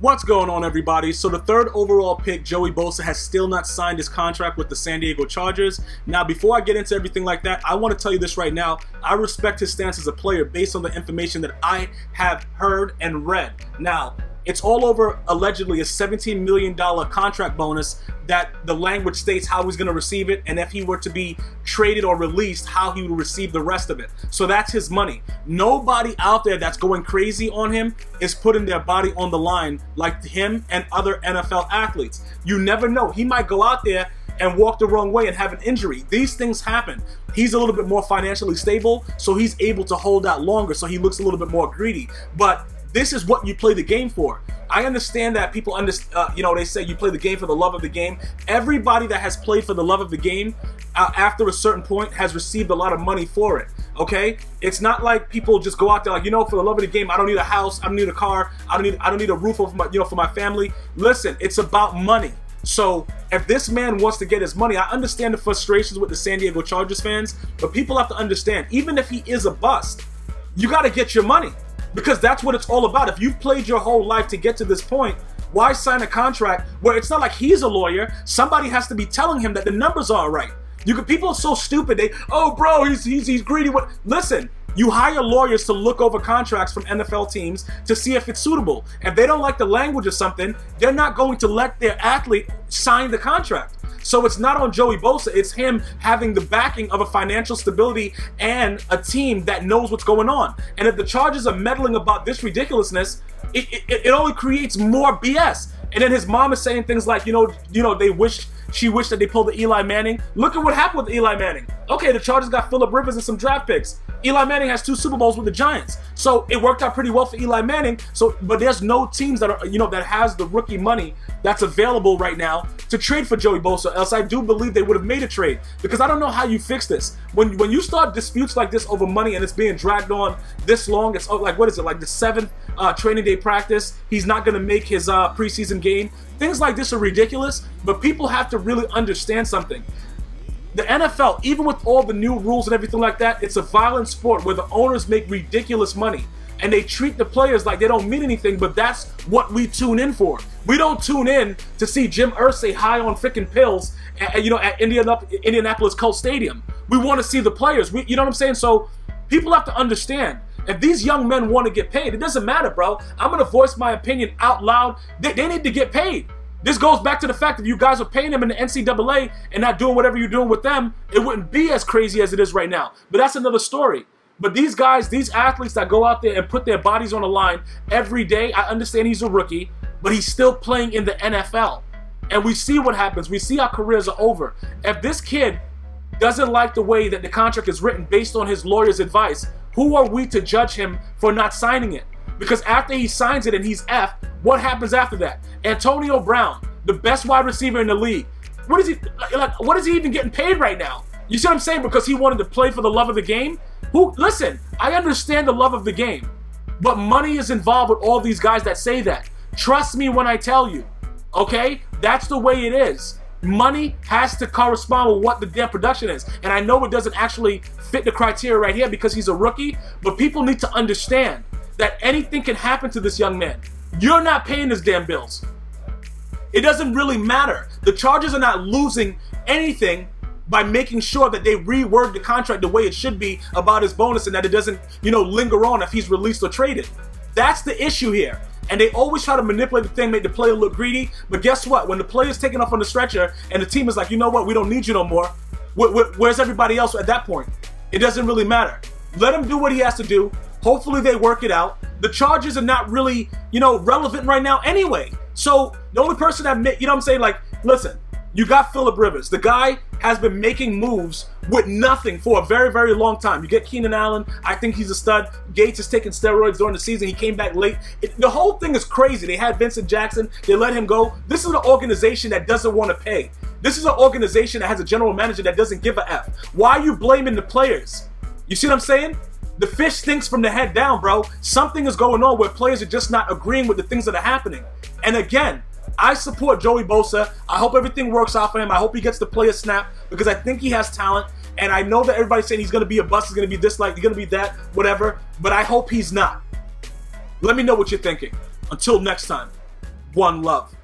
What's going on, everybody? So the third overall pick, Joey Bosa, has still not signed his contract with the San Diego Chargers. Now, before I get into everything like that, I want to tell you this right now. I respect his stance as a player based on the information that I have heard and read. Now, it's all over allegedly a $17 million contract bonus that the language states how he's going to receive it and if he were to be traded or released, how he would receive the rest of it. So that's his money. Nobody out there that's going crazy on him is putting their body on the line like him and other NFL athletes. You never know. He might go out there and walk the wrong way and have an injury. These things happen. He's a little bit more financially stable, so he's able to hold out longer, so he looks a little bit more greedy. But this is what you play the game for. I understand that people understand, uh, you know, they say you play the game for the love of the game. Everybody that has played for the love of the game uh, after a certain point has received a lot of money for it. Okay, it's not like people just go out there like you know for the love of the game. I don't need a house. I don't need a car. I don't need. I don't need a roof over my you know for my family. Listen, it's about money. So if this man wants to get his money, I understand the frustrations with the San Diego Chargers fans, but people have to understand, even if he is a bust, you got to get your money because that's what it's all about. If you've played your whole life to get to this point, why sign a contract where it's not like he's a lawyer? Somebody has to be telling him that the numbers are right. You people are so stupid. They, oh, bro, he's he's he's greedy. What? Listen, you hire lawyers to look over contracts from NFL teams to see if it's suitable. If they don't like the language or something, they're not going to let their athlete sign the contract. So it's not on Joey Bosa, it's him having the backing of a financial stability and a team that knows what's going on. And if the Chargers are meddling about this ridiculousness, it, it, it only creates more BS. And then his mom is saying things like, you know, you know, they wish she wished that they pulled the Eli Manning. Look at what happened with Eli Manning. Okay, the Chargers got Philip Rivers and some draft picks. Eli Manning has two Super Bowls with the Giants. So it worked out pretty well for Eli Manning. So but there's no teams that are you know that has the rookie money that's available right now to trade for Joey Bosa. Else I do believe they would have made a trade. Because I don't know how you fix this. When when you start disputes like this over money and it's being dragged on this long, it's oh, like what is it, like the seventh uh, training day practice, he's not gonna make his uh, preseason game. Things like this are ridiculous, but people have to really understand something the NFL, even with all the new rules and everything like that, it's a violent sport where the owners make ridiculous money. And they treat the players like they don't mean anything, but that's what we tune in for. We don't tune in to see Jim Irsay high on freaking pills, at, you know, at Indianapolis Colts Stadium. We want to see the players. We, you know what I'm saying? So people have to understand. If these young men want to get paid, it doesn't matter, bro. I'm going to voice my opinion out loud. They, they need to get paid. This goes back to the fact that you guys are paying them in the NCAA and not doing whatever you're doing with them, it wouldn't be as crazy as it is right now. But that's another story. But these guys, these athletes that go out there and put their bodies on the line every day, I understand he's a rookie, but he's still playing in the NFL. And we see what happens. We see our careers are over. If this kid doesn't like the way that the contract is written based on his lawyer's advice, who are we to judge him for not signing it? Because after he signs it and he's F, what happens after that? Antonio Brown, the best wide receiver in the league. What is he like? What is he even getting paid right now? You see what I'm saying? Because he wanted to play for the love of the game. Who? Listen, I understand the love of the game, but money is involved with all these guys that say that. Trust me when I tell you. Okay, that's the way it is. Money has to correspond with what the damn production is. And I know it doesn't actually fit the criteria right here because he's a rookie, but people need to understand that anything can happen to this young man. You're not paying his damn bills. It doesn't really matter. The Chargers are not losing anything by making sure that they reword the contract the way it should be about his bonus and that it doesn't, you know, linger on if he's released or traded. That's the issue here. And they always try to manipulate the thing, make the player look greedy. But guess what? When the player's taken off on the stretcher and the team is like, you know what, we don't need you no more, where's everybody else at that point? It doesn't really matter. Let him do what he has to do. Hopefully they work it out. The Chargers are not really, you know, relevant right now anyway. So the only person that, you know what I'm saying? Like, listen, you got Philip Rivers. The guy has been making moves with nothing for a very, very long time. You get Keenan Allen. I think he's a stud. Gates is taking steroids during the season. He came back late. It, the whole thing is crazy. They had Vincent Jackson. They let him go. This is an organization that doesn't want to pay. This is an organization that has a general manager that doesn't give a F. Why are you blaming the players? You see what I'm saying? The fish stinks from the head down, bro. Something is going on where players are just not agreeing with the things that are happening. And again, I support Joey Bosa. I hope everything works out for him. I hope he gets to play a snap because I think he has talent. And I know that everybody's saying he's going to be a bust, he's going to be this, like, he's going to be that, whatever. But I hope he's not. Let me know what you're thinking. Until next time. One love.